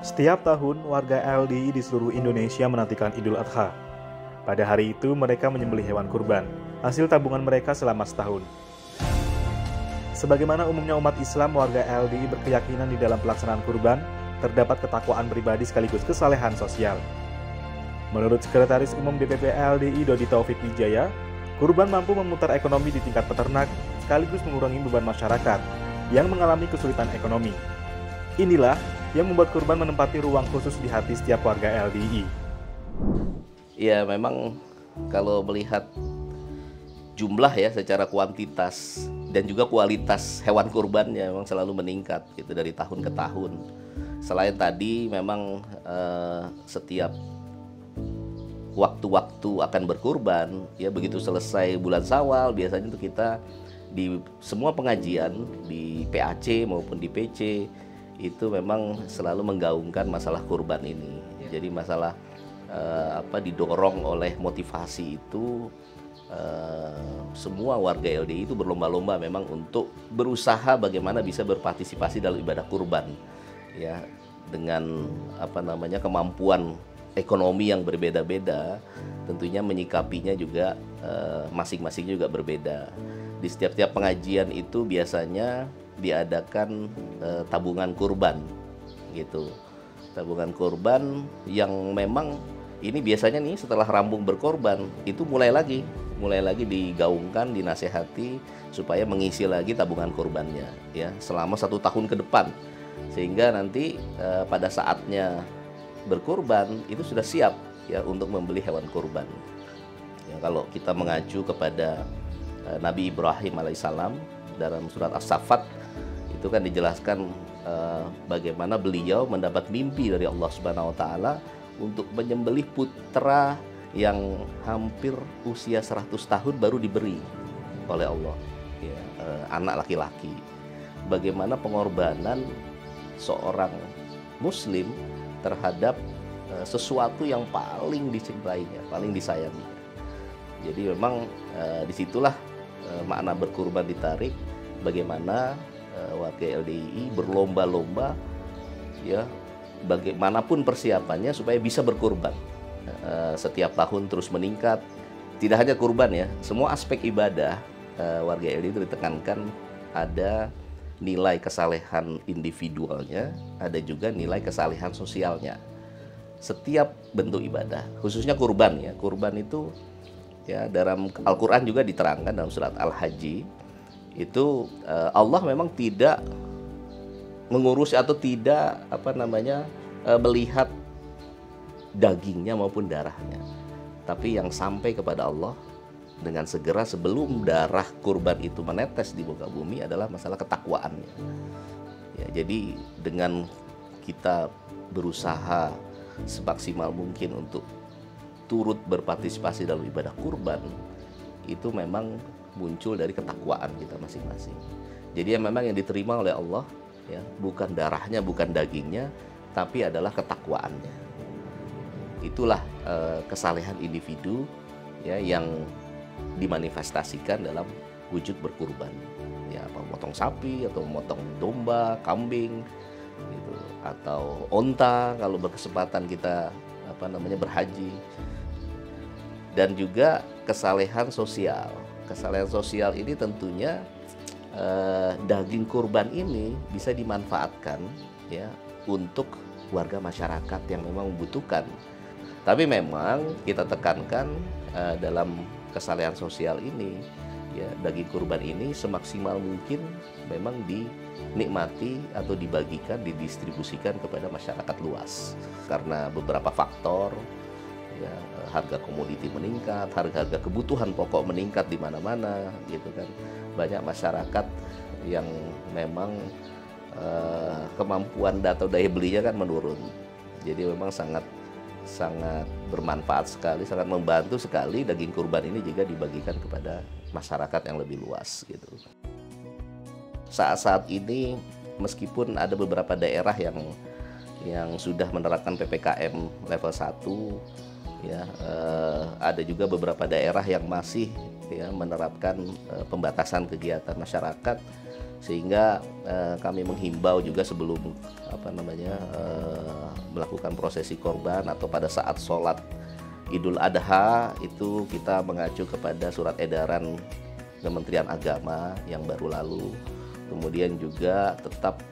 Setiap tahun, warga LDI di seluruh Indonesia menantikan Idul Adha. Pada hari itu, mereka menyembelih hewan kurban, hasil tabungan mereka selama setahun. Sebagaimana umumnya umat Islam, warga LDI berkeyakinan di dalam pelaksanaan kurban, terdapat ketakwaan pribadi sekaligus kesalehan sosial. Menurut Sekretaris Umum DPP LDI Dodi Taufik Wijaya, kurban mampu memutar ekonomi di tingkat peternak sekaligus mengurangi beban masyarakat yang mengalami kesulitan ekonomi. Inilah yang membuat kurban menempati ruang khusus di hati setiap warga LDI. Ya memang kalau melihat jumlah ya secara kuantitas dan juga kualitas hewan kurbannya memang selalu meningkat gitu dari tahun ke tahun. Selain tadi memang eh, setiap waktu-waktu akan berkurban ya begitu selesai bulan Sawal biasanya itu kita di semua pengajian di PAC maupun di PC itu memang selalu menggaungkan masalah kurban ini. Ya. Jadi masalah uh, apa didorong oleh motivasi itu uh, semua warga LDI itu berlomba-lomba memang untuk berusaha bagaimana bisa berpartisipasi dalam ibadah kurban. Ya, dengan apa namanya kemampuan ekonomi yang berbeda-beda, tentunya menyikapinya juga eh, masing-masing uh, juga berbeda. Di setiap-tiap pengajian itu biasanya diadakan uh, tabungan kurban, gitu. Tabungan kurban yang memang ini biasanya nih setelah rambung berkorban itu mulai lagi, mulai lagi digaungkan, dinasehati supaya mengisi lagi tabungan kurbannya, ya selama satu tahun ke depan, sehingga nanti uh, pada saatnya berkurban itu sudah siap ya untuk membeli hewan kurban. Ya, kalau kita mengacu kepada uh, Nabi Ibrahim alaihissalam dalam surat As-Saffat itu kan dijelaskan uh, bagaimana beliau mendapat mimpi dari Allah Subhanahu wa taala untuk menyembelih putra yang hampir usia 100 tahun baru diberi oleh Allah ya, uh, anak laki-laki. Bagaimana pengorbanan seorang muslim terhadap uh, sesuatu yang paling dicintainya, paling disayangi. Jadi memang uh, di situlah uh, makna berkurban ditarik, bagaimana uh, warga LDI berlomba-lomba, ya, bagaimanapun persiapannya supaya bisa berkurban. Uh, setiap tahun terus meningkat. Tidak hanya kurban ya, semua aspek ibadah uh, warga LDI itu ditekankan ada nilai kesalehan individualnya, ada juga nilai kesalehan sosialnya. Setiap bentuk ibadah, khususnya kurban ya, kurban itu ya dalam Al-Qur'an juga diterangkan dalam surat Al-Haji itu eh, Allah memang tidak mengurus atau tidak apa namanya eh, melihat dagingnya maupun darahnya. Tapi yang sampai kepada Allah dengan segera sebelum darah kurban itu menetes di muka bumi adalah masalah ketakwaannya. Ya, jadi dengan kita berusaha semaksimal mungkin untuk turut berpartisipasi dalam ibadah kurban itu memang muncul dari ketakwaan kita masing-masing. Jadi yang memang yang diterima oleh Allah ya bukan darahnya, bukan dagingnya, tapi adalah ketakwaannya. Itulah eh, kesalehan individu ya yang dimanifestasikan dalam wujud berkurban ya apa motong sapi atau motong domba kambing gitu atau onta kalau berkesempatan kita apa namanya berhaji dan juga kesalehan sosial kesalehan sosial ini tentunya eh, daging kurban ini bisa dimanfaatkan ya untuk warga masyarakat yang memang membutuhkan. Tapi memang kita tekankan eh, dalam kesalehan sosial ini ya daging kurban ini semaksimal mungkin memang dinikmati atau dibagikan didistribusikan kepada masyarakat luas. Karena beberapa faktor ya harga komoditi meningkat harga-harga kebutuhan pokok meningkat di mana-mana gitu kan banyak masyarakat yang memang eh, kemampuan atau daya belinya kan menurun jadi memang sangat sangat bermanfaat sekali, sangat membantu sekali daging kurban ini jika dibagikan kepada masyarakat yang lebih luas gitu. Saat-saat ini meskipun ada beberapa daerah yang yang sudah menerapkan PPKM level 1 ya eh, ada juga beberapa daerah yang masih ya menerapkan eh, pembatasan kegiatan masyarakat sehingga uh, kami menghimbau juga sebelum apa namanya uh, melakukan prosesi korban atau pada saat sholat Idul Adha itu kita mengacu kepada surat edaran Kementerian Agama yang baru lalu. Kemudian juga tetap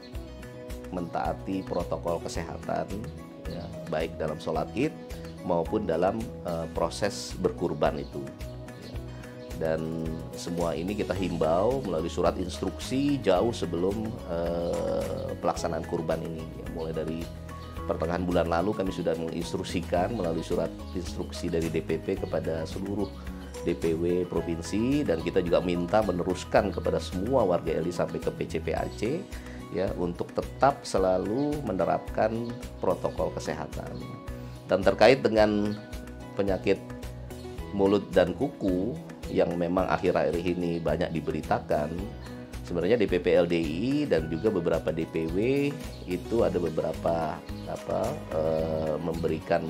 mentaati protokol kesehatan ya, baik dalam sholat id maupun dalam uh, proses berkurban itu ya. dan semua ini kita himbau melalui surat instruksi jauh sebelum uh, pelaksanaan kurban ini ya, mulai dari pertengahan bulan lalu kami sudah menginstruksikan melalui surat instruksi dari DPP kepada seluruh DPW provinsi dan kita juga minta meneruskan kepada semua warga LI sampai ke PCPAC ya untuk tetap selalu menerapkan protokol kesehatan. Dan terkait dengan penyakit mulut dan kuku yang memang akhir-akhir ini banyak diberitakan, sebenarnya DPP LDI dan juga beberapa DPW itu ada beberapa apa e, memberikan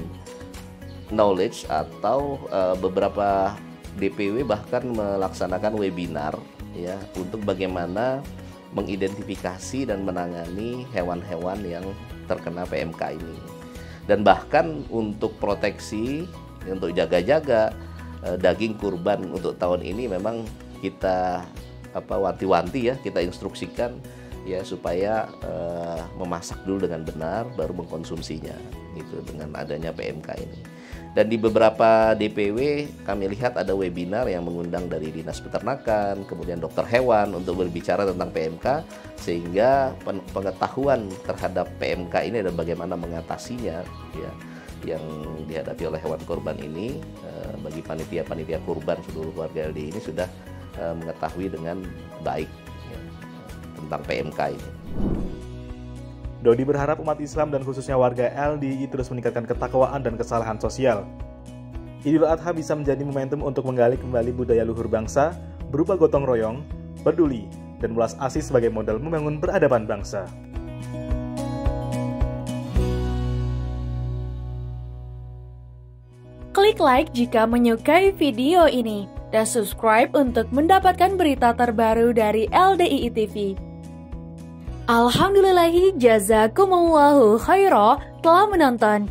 knowledge atau e, beberapa DPW bahkan melaksanakan webinar ya untuk bagaimana mengidentifikasi dan menangani hewan-hewan yang terkena PMK ini. Dan bahkan untuk proteksi, untuk jaga-jaga eh, daging kurban untuk tahun ini memang kita apa wanti-wanti ya, kita instruksikan ya supaya uh, memasak dulu dengan benar baru mengkonsumsinya gitu dengan adanya PMK ini. Dan di beberapa DPW kami lihat ada webinar yang mengundang dari Dinas Peternakan, kemudian dokter hewan untuk berbicara tentang PMK sehingga pengetahuan terhadap PMK ini dan bagaimana mengatasinya ya yang dihadapi oleh hewan korban ini eh, bagi panitia-panitia kurban seluruh warga LD ini sudah eh, mengetahui dengan baik ya, tentang PMK ini. Dodi berharap umat Islam dan khususnya warga LDI terus meningkatkan ketakwaan dan kesalahan sosial. Idul Adha bisa menjadi momentum untuk menggali kembali budaya luhur bangsa berupa gotong royong, peduli, dan mulas asih sebagai modal membangun peradaban bangsa. Klik like jika menyukai video ini dan subscribe untuk mendapatkan berita terbaru dari LDII TV. Alhamdulillahi jazakumullahu khairah telah menonton.